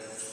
Yes.